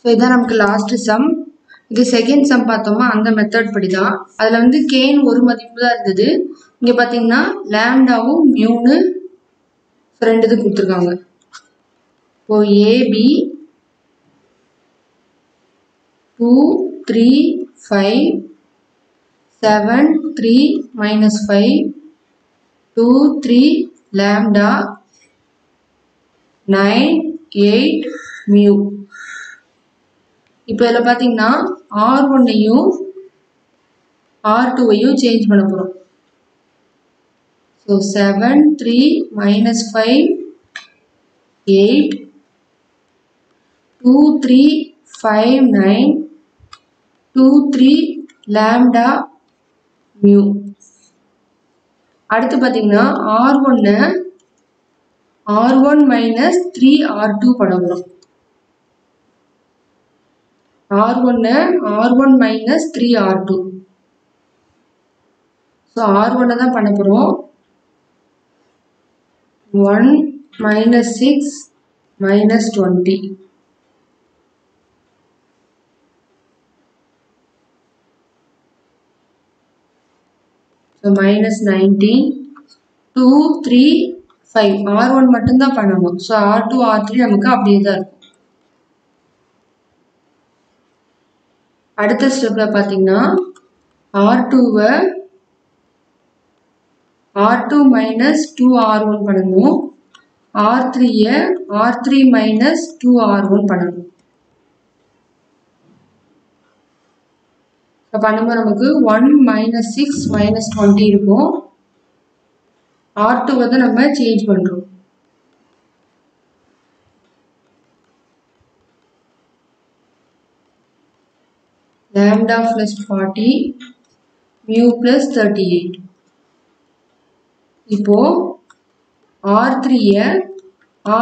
So இதான் நமக்கு last sum இது செகண்ட் சம் பார்த்தோமா? அந்த மெத்தட் படி தான் அதில் வந்து கேன் ஒரு மதிப்பு தான் இருந்தது. இங்கே பார்த்தீங்கன்னா லேம்டாவும் மியூனு ரெண்டு இது கொடுத்துருக்காங்க. இப்போ AB two three five seven three minus five two three lambda nine eight mu இப்போ இதில் பார்த்தீங்கன்னா ஆர் ஒன்னையும் ஆர் டூவையும் சேஞ்ச் பண்ண போகிறோம் so seven three minus five eight two three five nine two three lambda mu அடுத்து பார்த்தீங்கன்னா R ஒன்னை R one minus three R two பண்ண போகிறோம் ஆர் ஒன்னு R one minus three R two so R ஒன்னை தான் பண்ண போகிறோம் one minus six minus twenty so minus nineteen two three five R one மட்டும்தான் பண்ணணும். So R two R three நமக்கு அப்படியே தான் இருக்கும். அடுத்த ஸ்டெப்பில் பார்த்தீங்கன்னா ஆர் டூவை R two minus two R one பண்ணணும். ஆர் த்ரீயை R three minus two R one பண்ணணும். இப்போ பண்ணும்போது நமக்கு one minus six minus twenty இருக்கும். ஆர் டூ வந்து நம்ம சேஞ்ச் பண்ணுறோம் lambda plus 40 mu plus 38 இப்போ R3 ய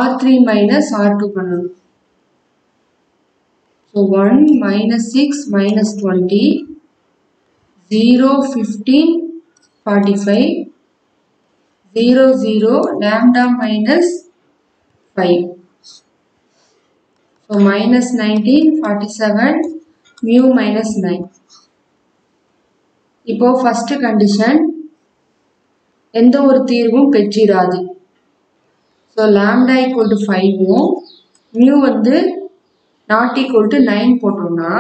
R3 minus R2 பண்ணணும் so 1 minus 6 minus 20 0 15 45 0 0 lambda minus 5 so minus 19 47 mu minus 9 இப்போ ஃபர்ஸ்ட் கண்டிஷன் எந்த ஒரு தீர்வும் பெற்றிராது. ஸோ லேம்டா ஈக்குவல் டு ஃபைவும் மியூ வந்து நாட் ஈக்குவல் டு நைன் போட்டோம்னா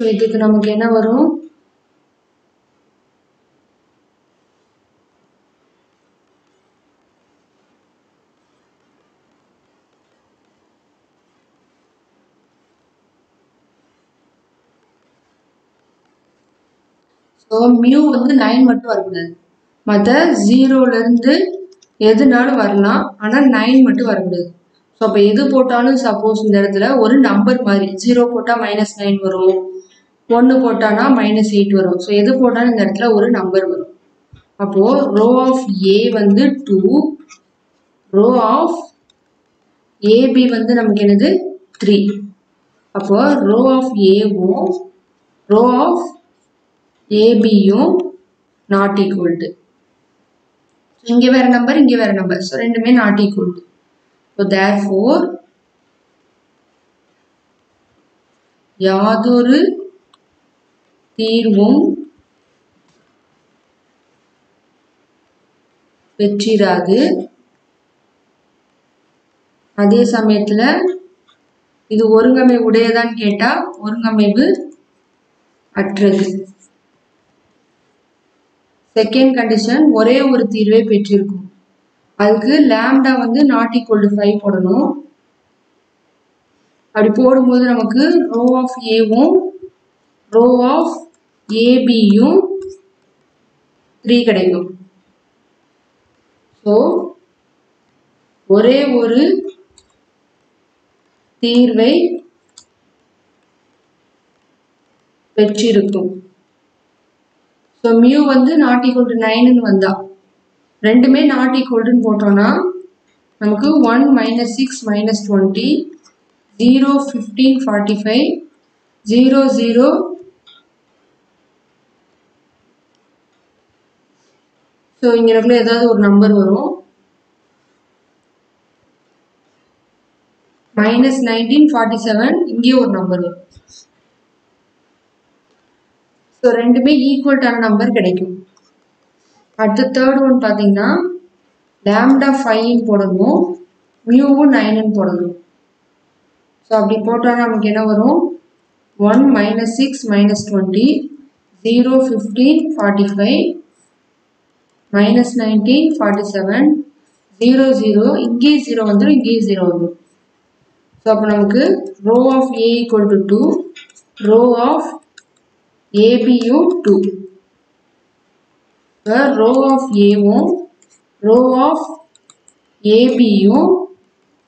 ஸோ இதுக்கு நமக்கு என்ன வரும்? ஸோ மியூ வந்து நைன் மட்டும் வரக்கூடாது. மற்ற ஜீரோலேருந்து எதுனாலும் வரலாம். ஆனால் நைன் மட்டும் வரக்கூடாது. ஸோ அப்போ எது போட்டாலும் சப்போஸ் இந்த இடத்துல ஒரு நம்பர் மாதிரி ஜீரோ போட்டால் மைனஸ் நைன் வரும். ஒன்று போட்டானா மைனஸ் எயிட் வரும். ஸோ எது போட்டாலும் இந்த இடத்துல ஒரு நம்பர் வரும். அப்போது ரோ ஆஃப் ஏ வந்து டூ ரோ ஆஃப் ஏபி வந்து நமக்கு என்னது? த்ரீ அப்போ ரோ ஆஃப் ஏவும் ரோ ஆஃப் ஏபியும் நாட் ஈக்குவல் டு இங்கே வேறு நம்பர் இங்கே வேறு நம்பர் ஸோ ரெண்டுமே not equal to so therefore யாதொரு தீர்வும் பெற்றிராது அதே சமயத்துல இது ஒருங்கமை உடையதான்னு கேட்டா ஒருங்கமைவு அற்றது. செகண்ட் கண்டிஷன் ஒரே ஒரு தீர்வை பெற்றிருக்கும். அதுக்கு லேம்டா வந்து நாட் ஈக்குவல் டு ஃபைவ் போடணும். அப்படி போடும்போது நமக்கு ரோ ஆஃப் ஏவும் ரோ ஆஃப் ஏபியும் த்ரீ கிடைக்கும். ஸோ ஒரே ஒரு தீர்வை பெற்றிருக்கும். ஸோ மியூ வந்து நாட் ஈக்குவல் டு நைனுன்னு வந்தா ரெண்டுமே நாட் ஈக்குவல்டுன்னு போட்டோம்னா நமக்கு one minus six minus twenty zero fifteen forty five zero zero so இங்கே நமக்குள்ள ஏதாவது ஒரு நம்பர் வரும். மைனஸ் நைன்டீன் ஃபார்ட்டி செவன் இங்கேயே ஒரு நம்பர் வரும். ஸோ ரெண்டுமே ஈக்குவல்டான நம்பர் கிடைக்கும். அடுத்த தேர்ட் ஒன் பார்த்தீங்கன்னா லேம்டா ஃபைவ்னு போடணும். மியூவும் நைனுன்னு போடணும். ஸோ அப்படி போட்டால் நமக்கு என்ன வரும்? One minus six minus twenty zero fifteen forty five minus nineteen forty seven zero zero இங்கேயே ஜீரோ வந்துடும் இங்கேயே ஜீரோ வந்துடும் ஸோ அப்போ நமக்கு row of A equal to two row of ஏபியும் two row of ஏவும் ரோ ஆஃப் ஏபியும்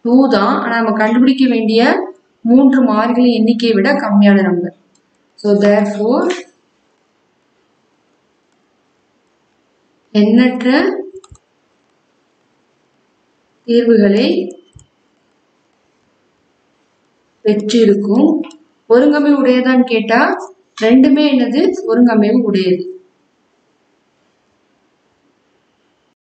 two தான். ஆனால் நம்ம கண்டுபிடிக்க வேண்டிய மூன்று மாறிகளின் எண்ணிக்கையை விட கம்மியான நம்பர் ஸோ தேர் ஃபோர் எண்ணற்ற தீர்வுகளை பெற்றிருக்கும். ஒருங்கமை உடையதான்னு கேட்டா ரெண்டுமே என்னது? ஒருங்கமைவு உடையது.